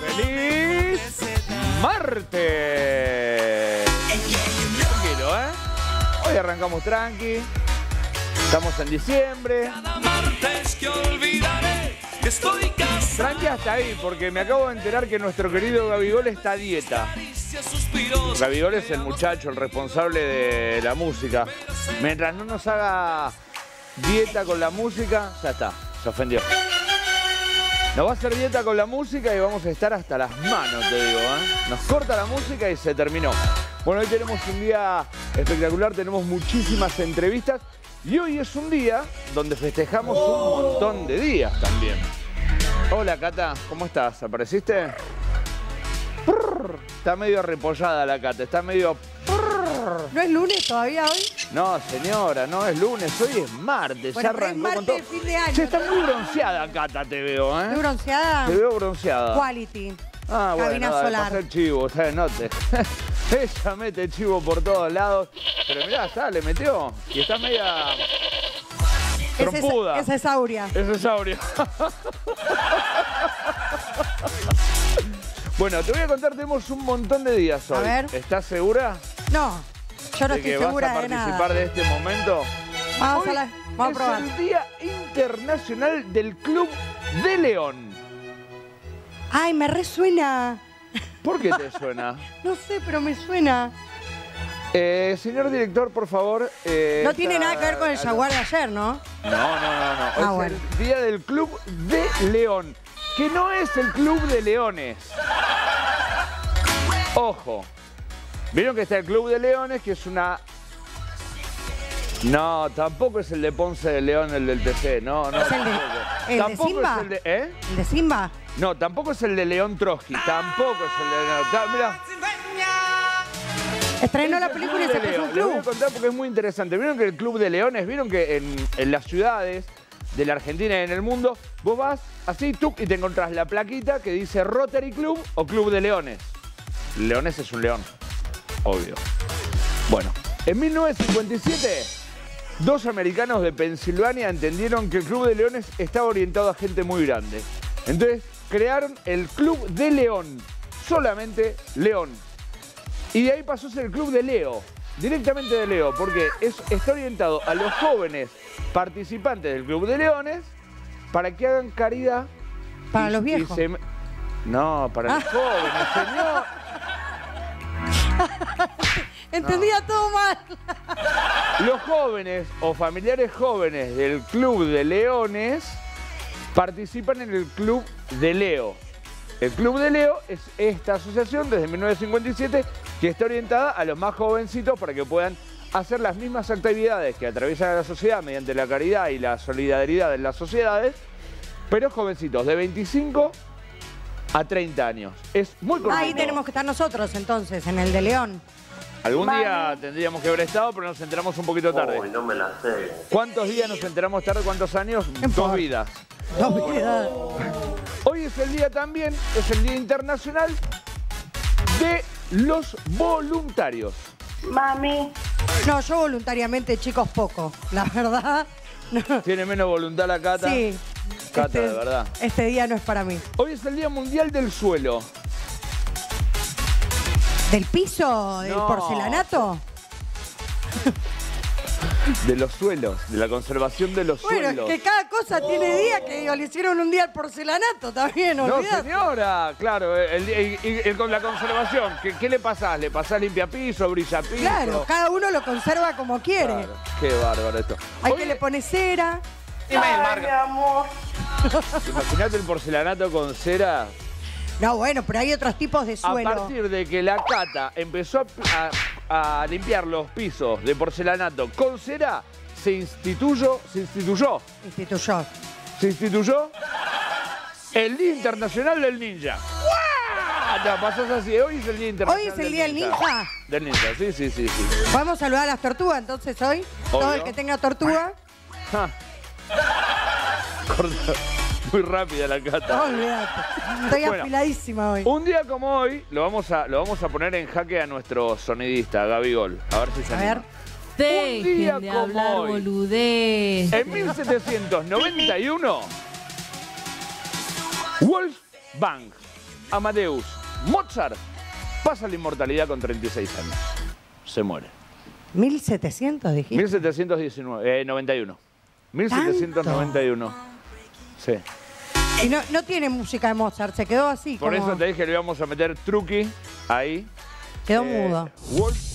¡Feliz martes! Tranquilo, ¿eh? Hoy arrancamos tranqui. Estamos en diciembre. martes que olvidaré que estoy casado. Tranqui hasta ahí, porque me acabo de enterar que nuestro querido Gabigol está a dieta. Gabigol es el muchacho, el responsable de la música. Mientras no nos haga dieta con la música, ya está, se ofendió. Nos va a hacer dieta con la música y vamos a estar hasta las manos, te digo. ¿eh? Nos corta la música y se terminó. Bueno, hoy tenemos un día espectacular, tenemos muchísimas entrevistas y hoy es un día donde festejamos un montón de días también. Hola, Cata, ¿cómo estás? ¿Apareciste? Está medio repollada la Cata, está medio... ¿No es lunes todavía hoy? No, señora, no es lunes, hoy es martes, Bueno, ya arrancó es con todo. martes, fin de año. Sí, está muy bronceada, Cata, te veo, ¿eh? ¿Estoy bronceada? Te veo bronceada. Quality. Ah, bueno, Cabina dale, solar. pasa el chivo, ¿sabes? No te... Ella mete chivo por todos lados. Pero mirá, está, le metió. Y está media Esa trompuda. esa es Aurea. Ese es Aurea. bueno, te voy a contar, tenemos un montón de días A hoy. ver. ¿Estás segura No, yo no de estoy que segura vas a de participar de este momento? Vamos Hoy a, la- vamos a es probar. el Día Internacional del Club de León. Ay, me resuena. ¿Por qué te suena? No sé, pero me suena. Eh, señor director, por favor. eh, No tiene nada que ver con el jaguar de ayer, ¿no? No, no, no, no. es Ah, bueno. el Día del Club de León. Que no es el Club de Leones. Ojo. Vieron que está el Club de Leones, que es una. No, tampoco es el de Ponce de León, el del TC. No, no. ¿Es el de- tampoco. el de Simba? es el de. ¿Eh? ¿El de Simba? No, tampoco es el de León Trotsky. Tampoco es el de León. Mirá. Estrenó la película y Club se puso un León. Les voy a club. contar porque es muy interesante. Vieron que el Club de Leones, vieron que en, en las ciudades de la Argentina y en el mundo, vos vas así, tú, y te encontrás la plaquita que dice Rotary Club o Club de Leones. Leones es un león, obvio. Bueno, en 1957, dos americanos de Pensilvania entendieron que el Club de Leones estaba orientado a gente muy grande. Entonces, crearon el Club de León. Solamente León. Y de ahí pasó a ser el club de Leo, directamente de Leo, porque es, está orientado a los jóvenes participantes del club de leones para que hagan caridad. Para y- los viejos. se- No, para los jóvenes, señor. Entendía todo mal. Los jóvenes o familiares jóvenes del club de leones participan en el club de Leo. El Club de Leo es esta asociación desde 1957 que está orientada a los más jovencitos para que puedan hacer las mismas actividades que atraviesan a la sociedad mediante la caridad y la solidaridad en las sociedades, pero jovencitos de 25 a 30 años. Es muy cortito. Ahí tenemos que estar nosotros entonces, en el de León. Algún día tendríamos que haber estado, pero nos enteramos un poquito tarde. Uy, no me la sé. ¿Cuántos días nos enteramos tarde? ¿Cuántos años? Dos vidas. No, mira. Hoy es el día también, es el Día Internacional de los Voluntarios. Mami, No, yo voluntariamente, chicos, poco. La verdad. no. Tiene menos voluntad la Cata. Sí. Cata, de verdad. Este día no es para mí. Hoy es el Día Mundial del Suelo. ¿Del piso? ¿Del No. porcelanato? De los suelos, de la conservación de los Bueno, suelos. es que cada cosa tiene día que digo, le hicieron un día al porcelanato también, No, señora, claro, el, el- el- el- con la conservación, ¿qué, qué le pasás? ¿Le pasás limpiapiso, brillapiso? Claro, cada uno lo conserva como quiere. Claro, Qué bárbaro esto. Hay Hoy- que le pone cera. ay, mi amor. Imagínate el porcelanato con cera. No, bueno, pero hay otros tipos de A suelo. partir de que la Cata empezó a, a- a limpiar los pisos de porcelanato con cera, se instituyó, se instituyó, Instituyó. se instituyó el Día Internacional del Ninja. No, pasás así, hoy es el Día Internacional ¿Hoy es el Día del Ninja? Del Ninja, sí, sí, sí, sí. ¿Podemos saludar a las tortugas entonces hoy? Todo el que tenga tortuga. Ja. Corta. Muy rápida la Cata. olvídate. Estoy Bueno. afiladísima hoy. Un día como hoy, lo vamos a, lo vamos a poner en jaque a nuestro sonidista, Gaby Gol. A ver si se A anima. ver. Un día Dejen de como hablar hoy. boludez. En 1791, Wolfgang Amadeus Mozart pasa la inmortalidad con 36 años. Se muere. 1700, dijiste. 1719, eh, 91. 1791. Sí. Y no, no tiene música de Mozart, se quedó así. Por como- eso te dije que le íbamos a meter truqui ahí. Quedó Eh, mudo. Wolf-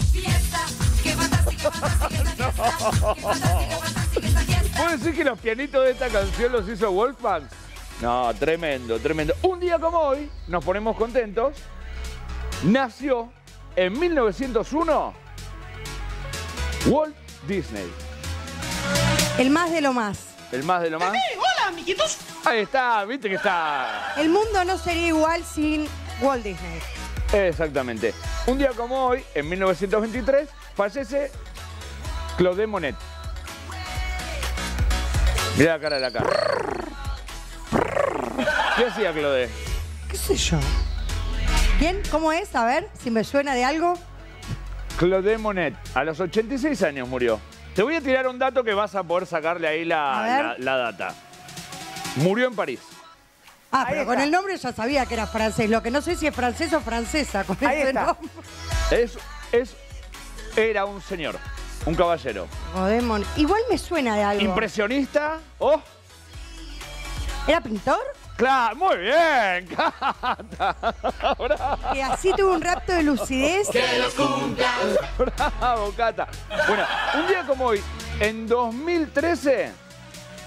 ¿Puedo decir que los pianitos de esta canción los hizo Wolfgang? No, tremendo, tremendo. Un día como hoy, nos ponemos contentos, nació en 1901 Walt Disney, El más de lo más. el más de lo más. Amiguitos. Ahí está, viste que está. El mundo no sería igual sin Walt Disney. Exactamente. Un día como hoy, en 1923, fallece Claude Monet. Mira la cara de la cara. ¿Qué hacía Claude? ¿Qué sé yo? ¿Quién? ¿Cómo es? A ver, si me suena de algo. Claude Monet, a los 86 años murió. Te voy a tirar un dato que vas a poder sacarle ahí la- la data. Murió en París. Ah, Ahí pero está. con el nombre ya sabía que era francés. Lo que no sé si es francés o francesa con Ahí ese está. nombre. Es, es, era un señor, un caballero. Godemon. Igual me suena de algo. Impresionista. Oh, ¿Era pintor? claro, muy bien. Cata. Bravo. Que así tuvo un rapto de lucidez. Bravo, Cata. Bueno, un día como hoy, en 2013,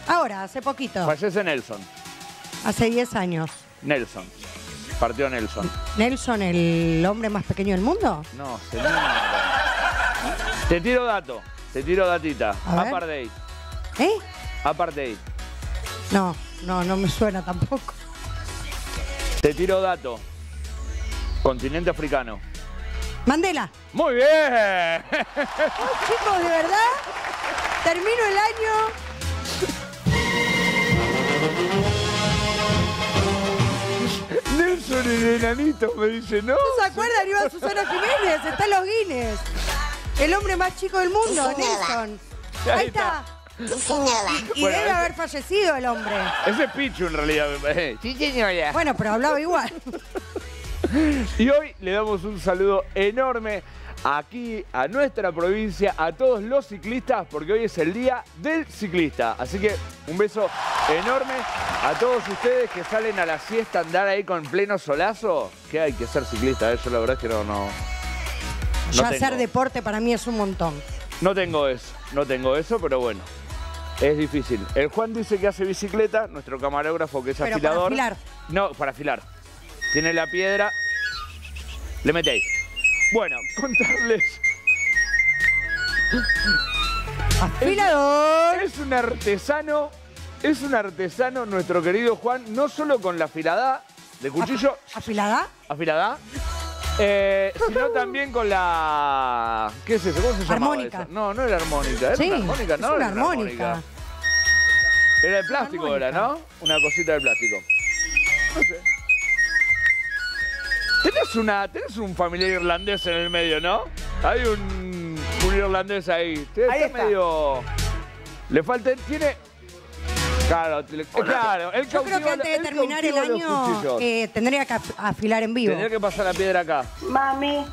Ahora, hace poquito. fallece Nelson. Hace 10 años. Nelson. Partió Nelson. Nelson, el hombre más pequeño del mundo. No, señora. Te tiro dato, te tiro datita. A ver. Apartheid. ¿Eh? Apartheid. No, no, no me suena tampoco. Te tiro dato. Continente africano. Mandela. Muy bien. Chicos, de verdad, termino el año. El enanito me dice, no. ¿No se acuerdan? Iba Susana Jiménez, está en los Guinness. El hombre más chico del mundo, Nelson. Ahí está. Y Bueno, debe ese- haber fallecido el hombre. Ese es Pichu en realidad. me parece. Sí, señora. Bueno, pero hablaba igual. Y hoy le damos un saludo enorme aquí a nuestra provincia, a todos los ciclistas, porque hoy es el día del ciclista. Así que un beso enorme a todos ustedes que salen a la siesta a andar ahí con pleno solazo. Que hay que ser ciclista, ¿eh? yo la verdad es que no, no, no ya tengo. hacer deporte para mí es un montón. no tengo eso, no tengo eso, pero bueno. Es difícil. El Juan dice que hace bicicleta, nuestro camarógrafo que es Pero para afilador. afilar. No, para afilar. Tiene la piedra. Le mete ahí. Bueno, contarles. Afilador. Es un artesano, es un artesano nuestro querido Juan, no solo con la afilada de cuchillo, ¿Afilada? afilada, eh, sino también con la... ¿Qué es eso? ¿Cómo se llama? Armónica. No, no era armónica. ¿Era Sí, una armónica? es No, una era armónica. Era de plástico, era, ¿no? Una cosita de plástico. No sé. Tenés, una, tenés un familiar irlandés en el medio, ¿no? Hay un, un irlandés ahí. Está, Ahí está. medio... Le falta... Tiene... Claro, claro. Él Yo creo que antes de terminar el año eh, tendría que af- afilar en vivo. Tendría que pasar la piedra acá. Mami,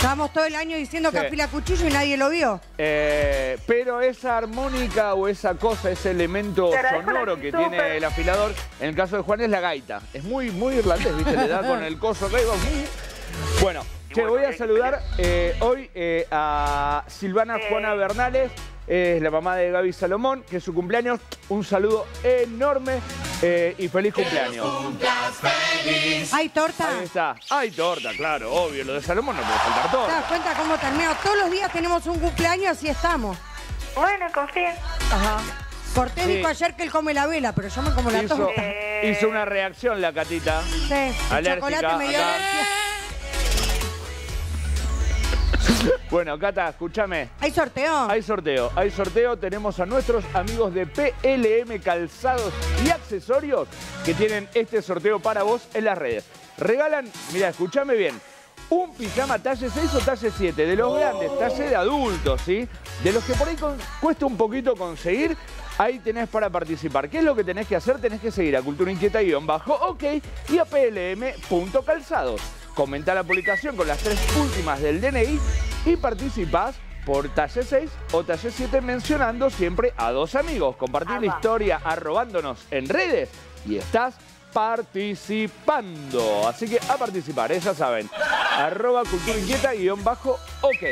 Estábamos todo el año diciendo que afila cuchillo y nadie lo vio. Eh, pero esa armónica o esa cosa, ese elemento Te sonoro que tiene el afilador, en el caso de Juan es la gaita. Es muy, muy irlandés, ¿viste? Le da con el coso va, uh. Bueno, che, voy a saludar eh, hoy eh, a Silvana Eh. Juana Bernales, es la mamá de Gaby Salomón, que es su cumpleaños. Un saludo enorme eh, y feliz cumpleaños. ¿Hay torta? Ahí está. Hay torta, claro, obvio. Lo de Salomón no puede faltar ¿Te das torta. cuenta cómo termino? Todos los días tenemos un cumpleaños, así estamos. bueno, confía. Cortés Sí. dijo ayer que él come la vela, pero yo me como la Hizo, torta. hizo una reacción la catita. Sí, el Alérgica, chocolate me dio acá. alergia. Bueno, Cata, escúchame. ¿Hay sorteo? Hay sorteo, hay sorteo. Tenemos a nuestros amigos de PLM Calzados y Accesorios que tienen este sorteo para vos en las redes. Regalan, mira, escúchame bien, un pijama talle 6 o talle 7, de los grandes, talle de adultos, ¿sí? De los que por ahí con- cuesta un poquito conseguir, Ahí tenés para participar. ¿Qué es lo que tenés que hacer? Tenés que seguir a Cultura Inquieta-OK OK y a PLM.calzados. Comenta la publicación con las tres últimas del DNI y participás por talle 6 o talle 7 mencionando siempre a dos amigos. Compartir la historia arrobándonos en redes y estás participando. Así que a participar, eh, ya saben. Arroba cultura inquieta guion bajo ok.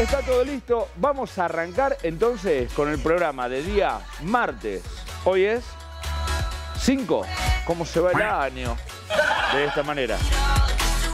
Está todo listo. Vamos a arrancar entonces con el programa de día martes. Hoy es 5. ¿Cómo se va el año? De esta manera.